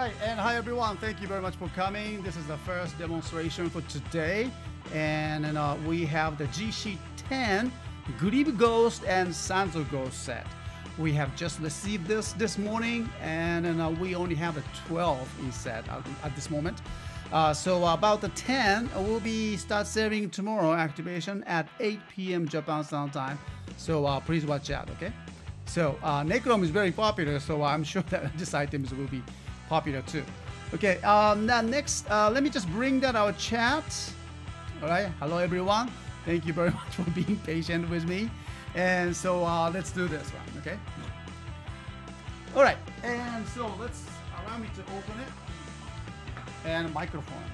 right, and hi everyone. Thank you very much for coming. This is the first demonstration for today, and, and uh, we have the GC10 Grimm Ghost and Sanzo Ghost set. We have just received this this morning, and, and uh, we only have a 12 in set at, at this moment. Uh, so about the 10 we'll be start serving tomorrow activation at 8 p.m. Japan Standard Time. So uh, please watch out, okay? So uh, Necrom is very popular, so I'm sure that these items will be popular too. Okay, um, now next, uh, let me just bring that our chat. All right, hello everyone. Thank you very much for being patient with me. And so uh, let's do this one, okay? All right, and so let's allow me to open it and microphone.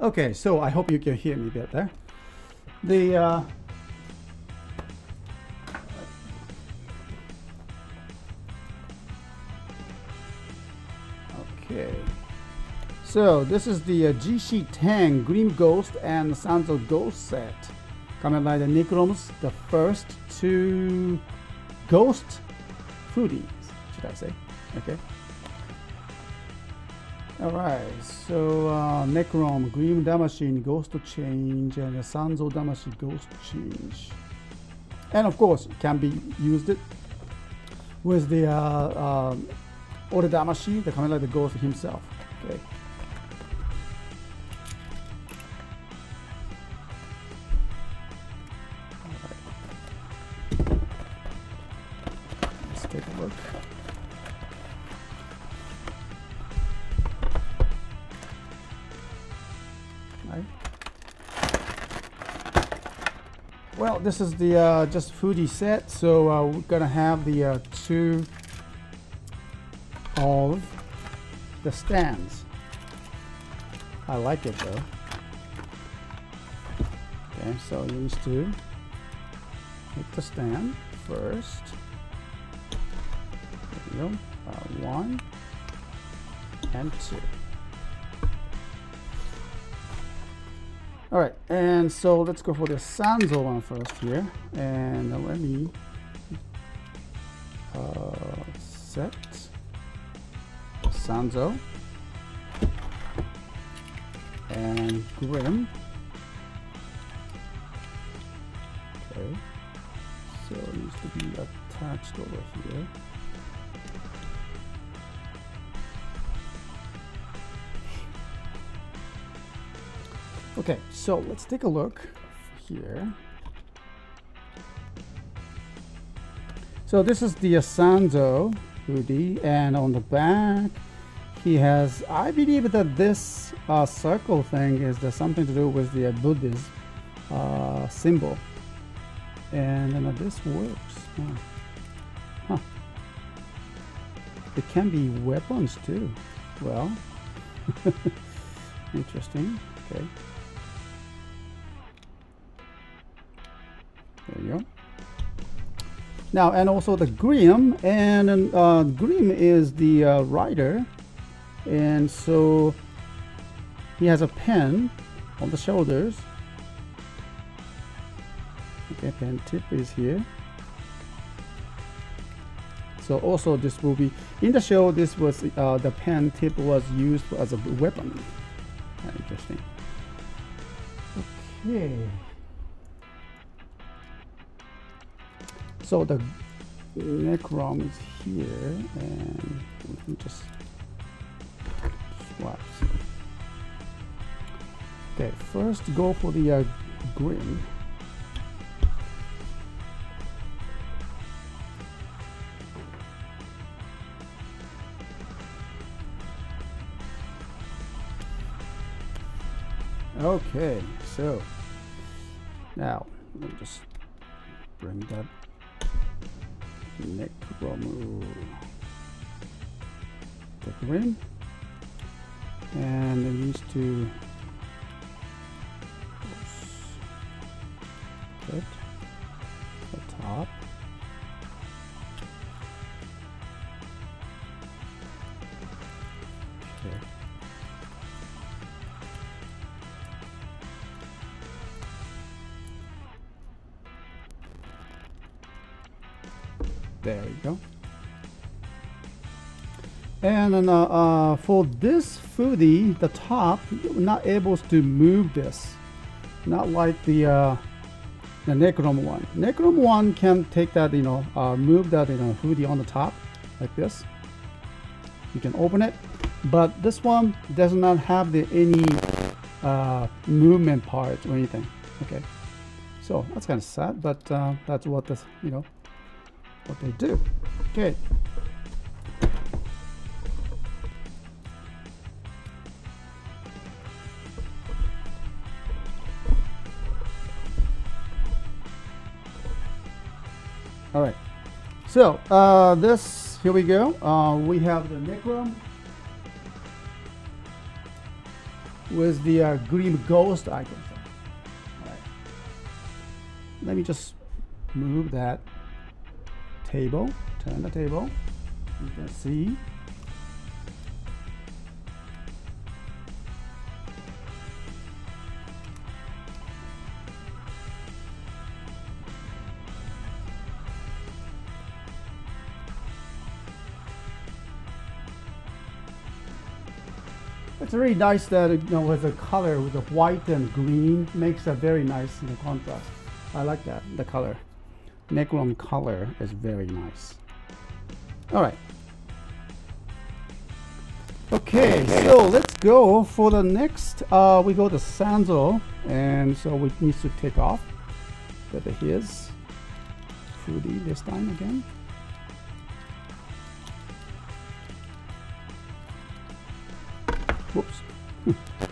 Okay, so I hope you can hear me better. The uh, so this is the uh, GC10 Grimm Ghost and Sanzo Ghost set. Kamen Rider Necrom's the first two ghost foodies, should I say? Okay. Alright, so uh, Necrom, Grimm Damashii, Ghost to Change, and the Sanzo Damashii Ghost Change. And of course, can be used with the uh, uh, Ore Damashii, the Kamen Rider Ghost himself. Okay. Take a look. Right. Well, this is the uh, just foodie set, so uh, we're gonna have the uh, two of the stands. I like it though. Okay, so need to hit the stand first. Go. Uh, one and two. All right, and so let's go for the Sanzo one first here. And let me uh, set Sanzo and Grimm. Okay, so it needs to be attached over here. Okay, so let's take a look here. So this is the Asando hoodie, and on the back, he has, I believe that this uh, circle thing is something to do with the Buddhist uh, symbol. And then this works. Huh. huh. It can be weapons too. Well, interesting. Okay. There you go. Now, and also the Grimm, and uh, Grimm is the uh, writer, and so he has a pen on the shoulders. Okay, pen tip is here. So also this will be in the show. This was uh, the pen tip was used as a weapon. interesting. Okay. So the Necrom is here and we can just swap. Okay, first go for the uh, Grimm. Okay, so now let me just bring that Necromu the Grimm and it needs to There we go. And then uh, uh, for this foodie, the top, not able to move this. Not like the uh, the Necrom one. Necrom one can take that, you know, uh, move that, you know, hoodie on the top like this. You can open it, but this one does not have the any uh, movement part or anything. Okay, so that's kind of sad, but uh, that's what this, you know, what they do. Okay. All right. So uh, this, here we go. Uh, we have the Necrom with the uh, Grimm Ghost icon. Let me just move that table, turn the table. You can see It's really nice that you know with the color with the white and green makes a very nice you know, contrast. I like that the color. Necrom color is very nice. All right. Okay, so let's go for the next. Uh, we go to Sanzo, and so we need to take off. That his foodie this time again. Whoops.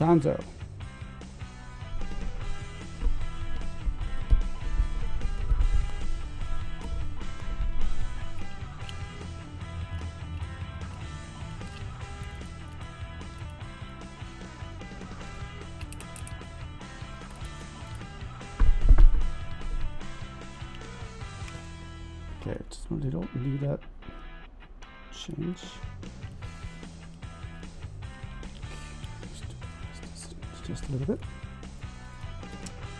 Sanzo. Okay, just really don't need that change. Just, a little bit.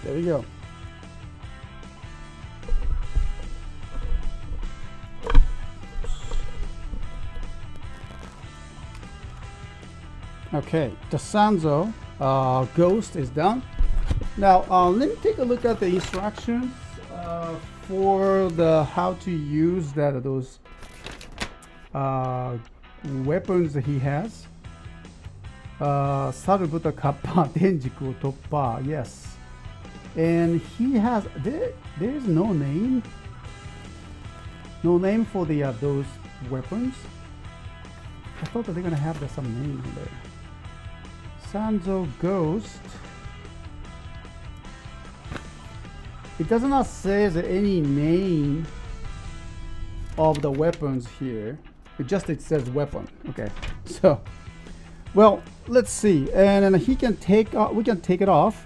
There we go. Okay, the Sanzo uh, Ghost is done. Now, uh, let me take a look at the instructions uh, for the how to use that those uh, weapons that he has uh, Kappa Tenjiku Toppa, yes. And he has, there, there is no name, no name for the uh, those weapons. I thought that they're gonna have some name on there. Sanzo Ghost. It does not say any name of the weapons here. It just it says weapon. Okay, so well, let's see. And, and he can take, uh, we can take it off.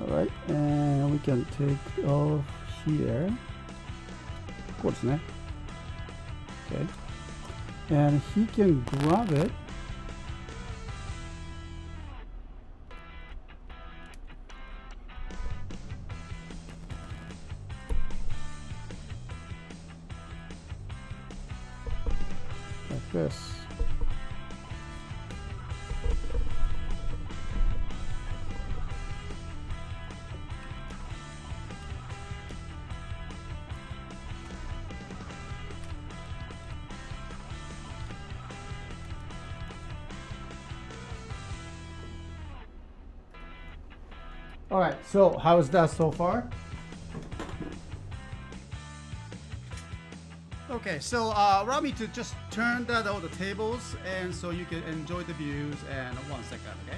All right, and we can take off here. Of course, Okay. And he can grab it. This All right, so how is that so far? Okay, so uh, allow me to just turn that all the tables and so you can enjoy the views and one second, okay?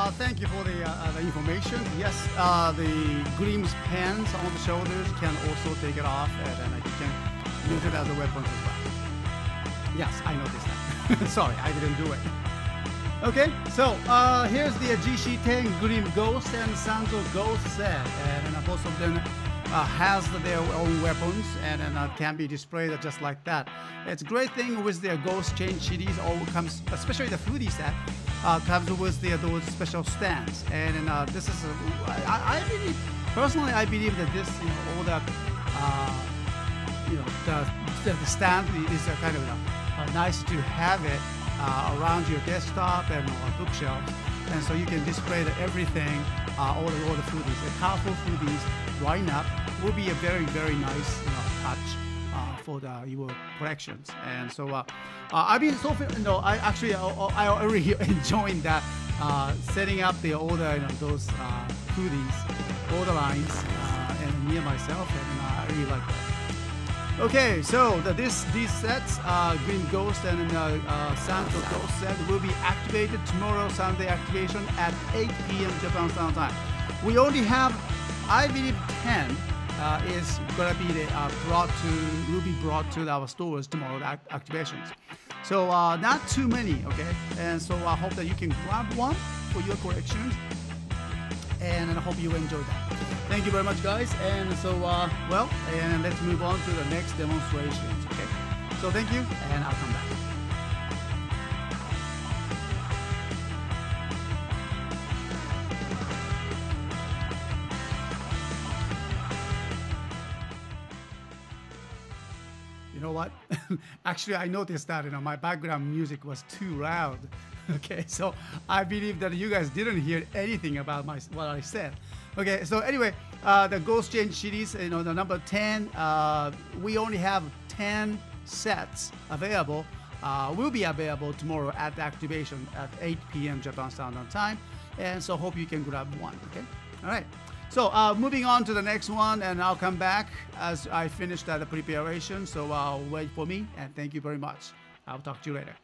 Uh, thank you for the, uh, uh, the information. Yes, uh, the Grimm's pants on the shoulders can also take it off and then you can use it as a weapon as well. Yes, I noticed that. Sorry, I didn't do it. Okay, so uh, here's the GC10 Grimm Ghost and Sanzo Ghost set, and, and both of them uh, has their own weapons and, and uh, can be displayed just like that. It's a great thing with their Ghost Change CDs, all comes, especially the foodie set, uh, comes with their those special stands. And, and uh, this is, a, I, I believe, personally, I believe that this, you know, all the, uh, you know, the, the stand is a kind of nice to have it uh, around your desktop and on bookshelves. And so you can display everything, uh, all, the, all the foodies, the colorful foodies right up will be a very, very nice you know, touch uh, for the your collections. And so uh, uh, I've been so, you know, I actually, I, I already enjoying that, uh, setting up the all the, you know, those foodies, all the lines, and me and myself, and I really like that. Okay, so the, this these sets, uh, Grimm Ghost and uh, uh, Ghost set, will be activated tomorrow, Sunday activation at 8 p.m. Japan Standard Time. We only have, I believe, 10 uh, is gonna be the, uh, brought to will be brought to our stores tomorrow. The act activations. So uh, not too many, okay. And so I hope that you can grab one for your collection, and I hope you enjoy that. Thank you very much, guys. And so, uh, well, and let's move on to the next demonstration. Okay. So thank you, and I'll come back. You know what? Actually, I noticed that you know my background music was too loud. Okay, so I believe that you guys didn't hear anything about my what I said. Okay, so anyway, uh, the Ghost Change series, you know, the number 10, uh, we only have 10 sets available. Uh, will be available tomorrow at the activation at 8 p.m. Japan Standard Time. And so hope you can grab one, okay? All right. So uh, moving on to the next one, and I'll come back as I finish that preparation. So uh, wait for me, and thank you very much. I'll talk to you later.